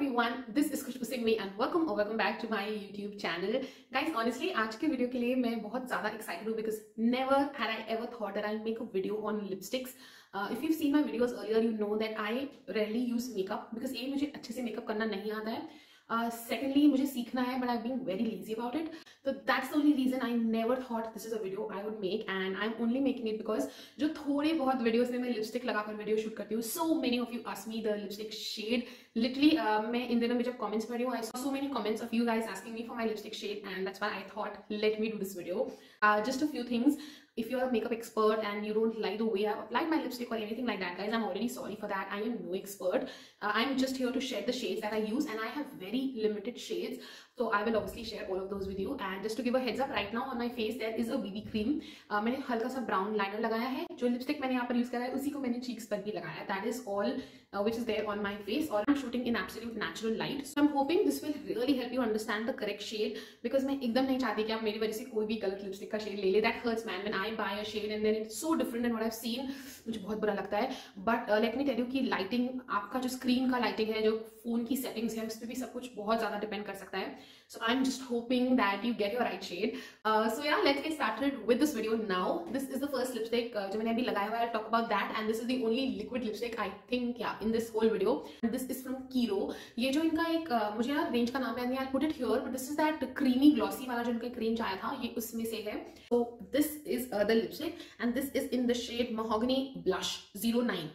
everyone, this is Khushboo Singhvi and welcome or welcome back to my YouTube channel. Guys, honestly, आज के video के लिए मैं बहुत ज़्यादा excited हूँ never had I ever thought that I'll make a video on lipsticks. Uh, if you've seen my videos earlier, you know that I rarely use makeup because ए मुझे अच्छे से makeup करना नहीं आता है सेकेंडली uh, मुझे सीखना है but I being very lazy about it तो that's the only reason I never thought this is a video I would make and I am only making it because जो थोड़े बहुत वीडियोस में मैं lipstick लगाकर वीडियो शूट करती हूँ so many of you ask me the lipstick shade lately मैं इन दिनों में जब कमेंट्स पढ़ रही हूँ I so so many comments of you guys asking me for my lipstick shade and that's why I thought let me do this video just a few things if you're a makeup expert and you don't like the way I've applied my lipstick or anything like that, guys, I'm already sorry for that. I am no expert. Uh, I'm just here to share the shades that I use and I have very limited shades. So I will obviously share all of those with you. And just to give a heads up, right now on my face there is a BB cream. Uh, मैंने हल्का सा brown liner लगाया है जो lipstick मैंने यहाँ पर use करा है उसी को मैंने cheeks पर भी लगाया है That is all uh, which is there on my face or I'm shooting in absolute natural light. So I'm hoping this will really help you understand the correct shade because मैं एकदम नहीं चाहती कि आप मेरी वजह से कोई भी गलत लिपस्टिक का शेड ले ले That hurts man when I buy a shade and then it's so different than what I've seen. मुझे बहुत बुरा लगता है But uh, let me tell you कि lighting आपका जो screen का lighting है जो फ़ोन की सेटिंग्स है उस पर भी सब कुछ बहुत ज़्यादा डिपेंड कर सकता है So I'm just hoping that you get your right shade. Uh, so yeah, let's get started with this video now. This is the first lipstick uh, जो मैंने अभी लगाया हुआ है. I'll talk about that. And this is the only liquid lipstick I think yeah in this whole video. And this is from Kiro. ये जो इनका एक uh, मुझे यार रेंज का नाम याद I'll put it here. But this is that creamy glossy वाला जो इनका एक रेंज आया था. ये उसमें से है. So this is uh, the lipstick and this is in the shade Mahogany Blush 09.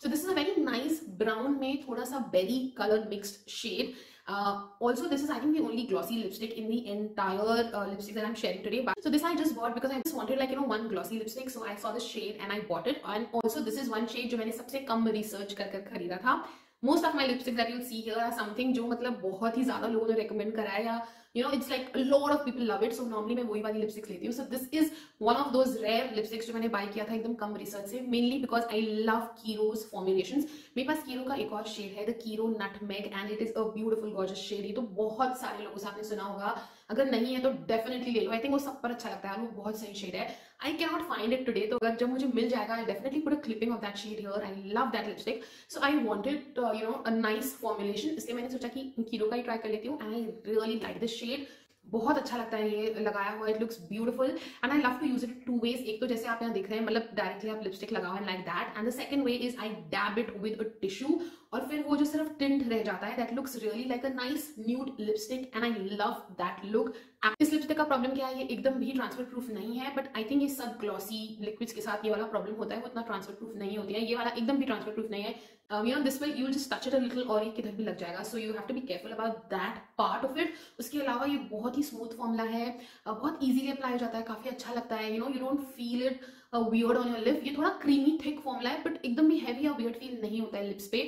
So this is a very nice brown में थोड़ा सा berry color mixed shade. Uh, also, this is I think the only glossy lipstick in the entire uh, lipstick that I'm sharing today. But so this I just bought because I just wanted like you know one glossy lipstick. So I saw this shade and I bought it. And also this is one shade जो मैंने सबसे कम research कर कर खरीदा था. Most of my lipsticks that you'll see here are something जो मतलब बहुत ही ज़्यादा लोगों ने recommend करा है या know, it's like a lot of people love it. So, normally मैं वही वाली लिपस्टिक्स लेती हूँ. So, this is one of those rare lipsticks जो मैंने buy किया था एकदम कम रिसर्च से, mainly because I love Kiro's formulations. मेरे पास Kiro का एक और शेड है, the Kiro Nutmeg, and it is a beautiful, gorgeous shade. ये तो बहुत सारे लोगों से आपने सुना होगा. अगर नहीं है तो डेफिनेटली ले लो. आई थिंक वो सब पर अच्छा लगता है वो बहुत सही शेड है. I can not find it today तो अगर जब मुझे मिल जाएगा I definitely put a clipping of that shade here I love that lipstick so I wanted you know a nice formulation इसलिए मैंने सोचा कि कीरो का ही ट्राई कर लेती हूँ. And I really like this shade बहुत अच्छा लगता है ये लगाया हुआ it looks beautiful and I love to use it two ways एक तो जैसे आप यहाँ देख रहे हैं मतलब डायरेक्टली आप लिपस्टिक लगाओ and like that and the second way is I dab it with a tissue और फिर वो जो सिर्फ़ टिंट रह जाता है that looks really like a nice nude lipstick and I love that look इस लिपस्टिक का प्रॉब्लम क्या है? ये एकदम भी ट्रांसफ़र प्रूफ नहीं है बट आई थिंक ये सब ग्लॉसी लिक्विड्स के साथ ये वाला प्रॉब्लम होता है, वो इतना ट्रांसफ़र प्रूफ नहीं होती है। ये वाला एकदम भी ट्रांसफ़र प्रूफ नहीं है। You know this will you just touch it little और ये किधर भी लग जाएगा. So you have to be careful about that part of it उसके अलावा ये बहुत ही स्मूथ फॉर्मूला है. Uh, बहुत ईजिली अप्लाई हो जाता है. काफ़ी अच्छा लगता है. You know you don't feel it weird on your lip ये थोड़ा क्रीमी थिक फॉर्मूला है बट एकदम भी हैवी या वियर्ड फील नहीं होता है लिप्स पे.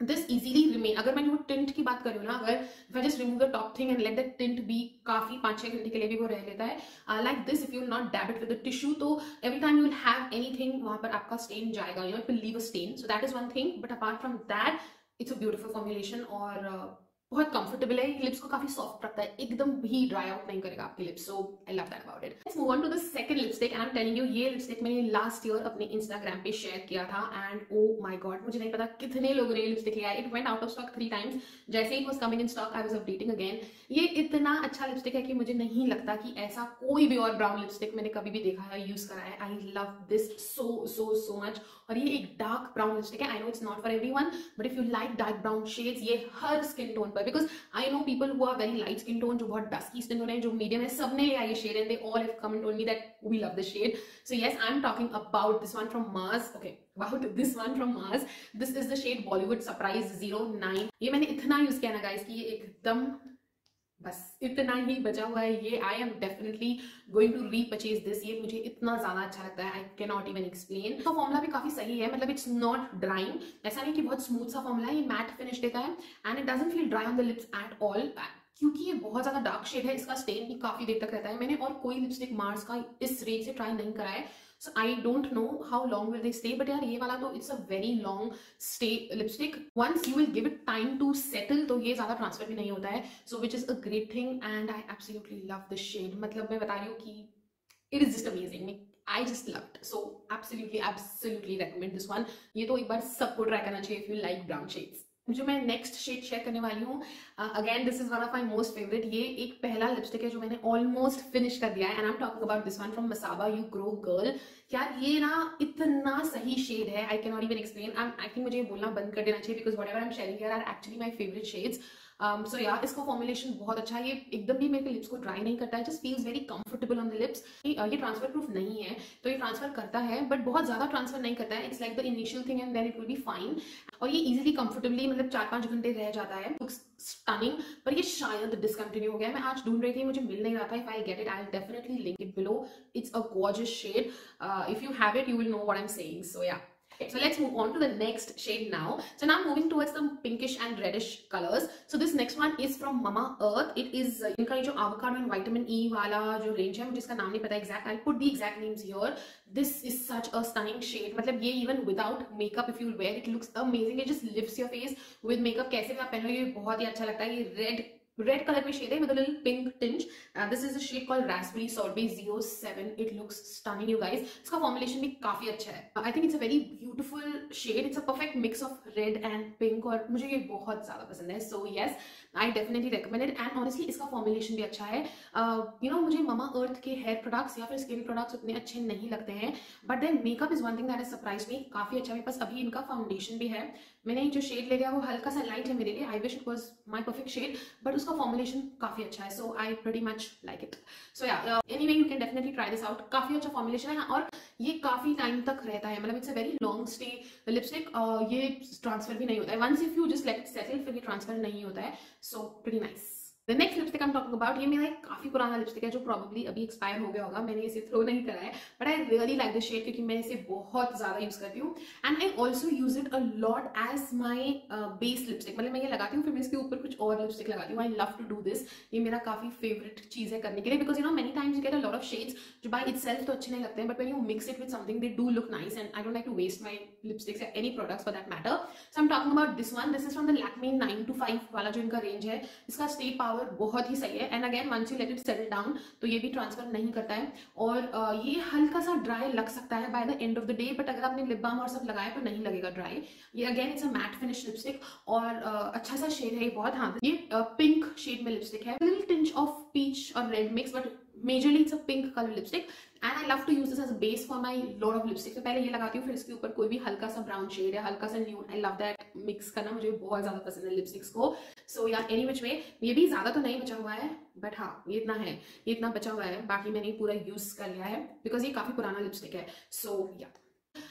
दिस इजीली रिमेन अगर मैं वो टिंट की बात करूँ ना अगर ना अगर just remove the top thing and let the tint भी काफ़ी पाँच छह घंटे के लिए भी वो रह लेता है like this if you not dab it with tissue तो every time you will have anything वहाँ पर आपका स्टेन जाएगा. You know will leave a stain so that is one thing but apart from that it's a beautiful formulation और uh, बहुत comfortable है lips को काफ़ी सॉफ्ट रखता है, एकदम भी ड्राई आउट नहीं करेगा आपके lips so I love that about it let's move on to the second lipstick and I am telling you ये लिपस्टिक मैंने लास्ट ईयर अपने इंस्टाग्राम पे शेयर किया था एंड ओ माय गॉड मुझे नहीं पता कितने लोगों ने लिपस्टिक लिया it went out of stock three times जैसे ही was coming in stock I was updating again ये इतना अच्छा लिपस्टिक है कि मुझे नहीं लगता कि ऐसा कोई भी और ब्राउन लिपस्टिक मैंने कभी भी देखा है यूज़ करा है। I love this so so so much और ये एक डार्क ब्राउन लिपस्टिक है. I know it's not for every but if you like dark brown shades ये हर स्किन टोन ऊपर बिकॉज़ आई नो पीपल हुआ वेरी लाइट स्किन टोन जो बहुत डस्की स्किन टोन है, जो मीडियम है, सबने लिया ये shade and they all have comment only that we love the shade so yes I am talking about this one from Mars okay about this one from Mars this is the shade Bollywood surprise zero nine ये मैंने इतना use किया ना guys की एकदम बस इतना ही बचा हुआ है ये। I am definitely going to repurchase this ये। मुझे इतना ज़्यादा अच्छा लगता है। I can not even explain तो फॉर्मुला भी काफ़ी सही है। मतलब इट्स नॉट ड्राइंग ऐसा नहीं कि बहुत स्मूथ सा फॉर्मुला है। ये मैट फिनिश देता है। And it doesn't feel dry on the lips at all क्योंकि ये बहुत ज़्यादा डार्क शेड है। इसका स्टेन भी काफ़ी देर तक रहता है। मैंने और कोई लिपस्टिक मार्स का इस रेंज से ट्राई नहीं करा है। So i don't know how long will they stay but yaar ye wala to it's a very long stay lipstick once you will give it time to settle to ye zyada transfer bhi nahi hota hai so which is a great thing and i absolutely love this shade matlab main bata rahi hu ki it is just amazing I just loved so absolutely absolutely recommend this one ये तो एक बार सबको try करना चाहिए if you like brown shades जो मैं next shade share करने वाली हूँ again this is one of my most favourite ये एक पहला लिपस्टिक है जो मैंने ऑलमोस्ट फिनिश कर दिया है and I am talking about this one from Masaba you grow girl यार, ये ना इतना सही शेड है I can not even explain I think मुझे बोलना बंद कर देना चाहिए because whatever am sharing are actually my favourite shades so यार इसका फॉर्मुलेशन बहुत अच्छा है। ये एकदम भी मेरे लिप्स को ड्राई नहीं करता है just feels very comfortable on the lips ये ट्रांसफ़र प्रूफ नहीं है तो ये ट्रांसफ़र करता है बट बहुत ज़्यादा ट्रांसफ़र नहीं करता है। It's like the initial thing and then it will be fine और ये इजीली कंफर्टेबली मतलब चार पाँच घंटे रह जाता है। स्टनिंग पर ये शायद डिसकंटिन्यू हो गया मैं आज ढूंढ रही थी, मुझे मिल नहीं रहा था। If I get it I definitely link it below it's a gorgeous shade if you have it you will know what I am saying so yeah so let's move on to the next shade now. So now moving towards some pinkish and reddish colors. So this next one is from Mama Earth. It is uh, इनका जो avocado and vitamin E वाला जो range है मुझे इसका नाम नहीं पता exact. I'll put the exact names here. This is such a stunning shade. मतलब ये even without makeup if you wear it looks amazing. It just lifts your face with makeup. भी आप पहन लो ये बहुत ही अच्छा लगता है ये red red color में shade है with a little pink tinge uh, this is a shade called raspberry sorbet 07 it looks stunning you guys इसका formulation भी काफ़ी अच्छा है I think it's a very beautiful shade it's a perfect mix of red and pink और मुझे ये बहुत ज़्यादा पसंद है so yes I definitely recommend it and honestly इसका formulation भी अच्छा है uh, you know मुझे Mama Earth के hair products या फिर skin products उतने अच्छे नहीं लगते हैं but then makeup is one thing that has surprised me काफ़ी अच्छा मेरे पास अभी इनका foundation भी है मैंने जो शेड ले लिया, वो हल्का सा लाइट है मेरे लिए I wish it was my perfect shade but उसका फॉर्मुलेशन काफ़ी अच्छा है so I very much like it so anyway you can definitely try this out काफ़ी अच्छा फॉर्मुलेशन है और ये काफ़ी टाइम तक रहता है मतलब it's a very long stay lipstick ये ट्रांसफ़र भी नहीं होता है. Once if you just let settle फिर ये ट्रांसफ़र नहीं होता है so very nice the next lipstick I am talking about ये मेरा एक काफ़ी पुराना लिपस्टिक है जो प्रॉब्ली अभी एक्सपायर हो गया होगा। मैंने इसे थ्रो नहीं करा है। But I really like the shade क्योंकि मैं इसे बहुत ज़्यादा यूज़ करती हूँ। And I also use it a lot as my base lipstick मतलब मैं ये लगाती हूँ, फिर मैं इसके ऊपर कुछ और लिपस्टिक लगाती हूँ। I love to do this ये मेरा काफ़ी फेवरेट चीज़ है करने के लिए। Because you know many times you get a lot of shades जो बाई इट सेल्फ तो अच्छे नहीं लगते हैं। But when you mix it with something they do look nice and I don't like to waste my lipsticks या any products for that matter so am talking about this one this is from the Lakme nine to five वाला जो इनका range है। इसका stay power बहुत ही सही है। And again once you let it settle down तो ये भी ट्रांसफ़र नहीं करता है। और ये हल्का सा ड्राई लग सकता है by the end of the day but अगर आपने लिप बाम और सब लगाया तो नहीं लगेगा ड्राई ये again it's a matte finish lipstick और अच्छा सा शेड है ये बहुत। हाँ ये पिंक शेड में लिपस्टिक है। लिटिल टिंच ऑफ़ पीच और red mix but majorly it's a pink colour lipstick and I love to use this as base for my lot of lipstick तो पहले ये लगाती हूँ फिर इसके ऊपर कोई भी हल्का सा ब्राउन शेड है हल्का सा nude I love that mix करना मुझे बहुत ज़्यादा पसंद है लिपस्टिक्स को। सो या एनी विच में ये भी ज़्यादा तो नहीं बचा हुआ है बट हाँ ये इतना है ये इतना बचा हुआ है बाकी मैंने पूरा यूज़ कर लिया है बिकॉज़ ये काफ़ी पुराना लिपस्टिक है। So so, yeah yeah.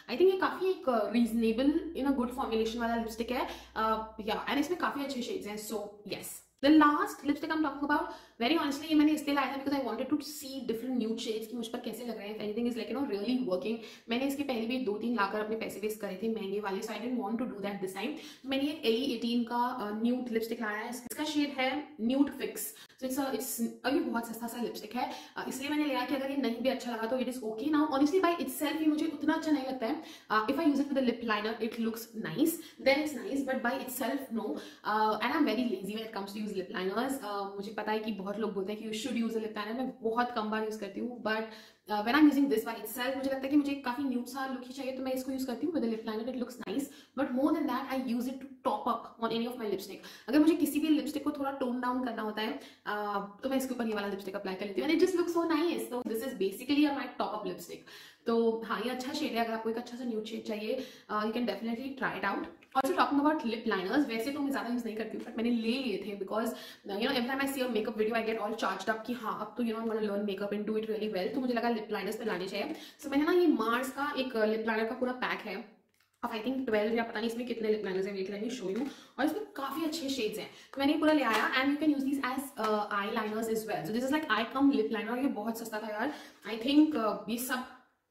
I think ये काफ़ी एक reasonable in a good formulation वाला लिपस्टिक है। या uh, एंड इसमें काफ़ी अच्छे शेड्स हैं so yes the last lipstick I am talking about very honestly मैंने इसलिए लाया था because I wanted to see different new shades की मुझ पर कैसे लग रहे हैं। Anything is like no really working मैंने इसके पहले भी दो तीन लाकर अपने पैसे वेस्ट करे थे महँगे वाले so I don't want to do that this time मैंने ये एली एटीन का न्यूट लिपस्टिक लाया है। इसका शेड है nude fix so it's it's अभी बहुत सस्ता सा लिपस्टिक है। uh, इसलिए मैंने लिया कि अगर ये नहीं भी अच्छा लगा तो it is okay now honestly by itself ही मुझे उतना अच्छा नहीं लगता है। If I use it with lip liner it looks nice then it's nice but by itself no and I am very lazy when it comes to use lip liners मुझे पता है कि बहुत लोग बोलते हैं कि you should use lip liner मैं बहुत कम बार यूज़ करती हूँ but when I using this by it मुझे लगता है कि मुझे काफ़ी न्यू सा लुक ही चाहिए तो मैं इसको यूज़ करती हूँ with lip liner it looks nice but more than that I use it to top up on any of my lipstick अगर मुझे किसी भी लिपस्टिक को थोड़ा टोन डाउन करना होता है uh, तो मैं इसके ऊपर ये वाला लिपस्टिक अप्लाई कर लेती हूँ। It just look so nice तो this is basically my top up lipstick तो हाँ ये अच्छा शेड है अगर आपको एक अच्छा सा न्यू शेड चाहिए you can definitely try it out also talking about lip liners वैसे तो मैं ज़्यादा यूज़ नहीं करती हूँ बट मैंने ले लिए थे because you know every time I see makeup video I get all charge up कि हाँ अब तो you know learn makeup and do it really well तो मुझे लगा लिप लाइनर्स पे लाने चाहिए। सो so, मैंने ना ये मार्स का एक लिप लाइनर का पूरा पैक है। अब आई थिंक ट्वेल्व या पता नहीं इसमें कितने लिप लाइनर्स हैं वेट लेट शो यू और इसमें काफ़ी अच्छे शेड्स हैं। तो मैंने पूरा ले आया and you can use this as eye liners is well so this is like I come lip liner ये बहुत सस्ता था यार। आई थिंक uh, ये सब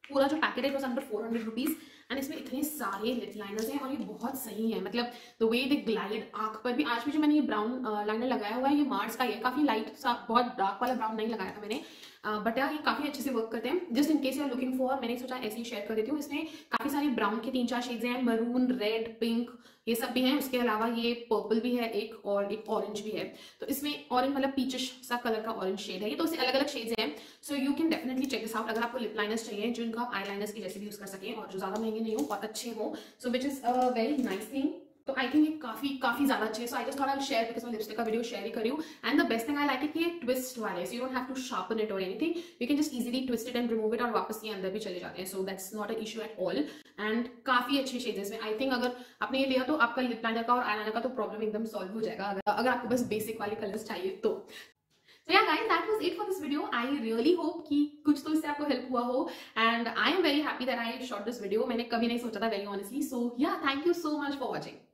पूरा जो पैकेट है under four hundred rupees and इसमें इतने सारे लिप लाइनर्स हैं और ये बहुत सही है। मतलब द वे दे ग्लाइड आँख पर भी, आज भी जो मैंने ये ब्राउन लाइनर लगाया हुआ है, ये मार्स का है काफ़ी लाइट सा, बहुत डार्क वाला ब्राउन नहीं लगाया था मैंने। बट ये काफ़ी अच्छे से वर्क करते हैं। Just in case you are looking for मैंने सोचा ऐसे ही शेयर कर देती हूँ। इसमें काफ़ी सारे ब्राउन के तीन चार शेड्स हैं। मरून रेड पिंक ये सब भी है, उसके अलावा ये पर्पल भी है, एक और, एक ऑरेंज भी है। तो इसमें ऑरेंज मतलब पीचिश सा कलर का ऑरेंज शेड है। ये तो उसे अलग अलग शेड्स हैं। So you can definitely check this out अगर आपको लिप लाइनर्स चाहिए जो इनका आई लाइनर्स की जैसे भी यूज़ कर सकें, और जो ज़्यादा महँगे नहीं हो और अच्छे हो। So which is a very nice thing तो आई थिंक ये काफ़ी काफ़ी ज़्यादा अच्छे so I just thought share because मैं लिपस्टिक का वीडियो शेयर ही करी हूँ। And the best thing I like it ये ट्विस्ट वाले so you don't have to sharpen it or anything you can just easily twist it and remove it और वापस ये अंदर भी चले जाते हैं। सो that's not a issue at all and काफ़ी अच्छे शेड्स में आई थिंक अगर आपने ये लिया तो आपका लिप लाइनर का और आई का तो प्रॉब्लम एकदम सॉल्व हो जाएगा। अगर अगर आपको बस बेसिक वाले कलर्स चाहिए तो। So yeah guys, that was it for this video. I really hope कि कुछ तो इससे आपको हेल्प हुआ हो। And I am very happy that I shot this video. मैंने कभी नहीं सोचा था very honestly. So yeah, thank you so much for watching.